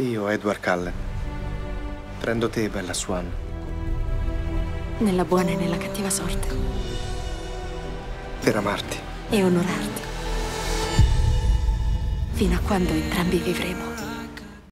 Io, Edward Cullen, prendo te, bella Swan. Nella buona e nella cattiva sorte. Per amarti. E onorarti. Fino a quando entrambi vivremo.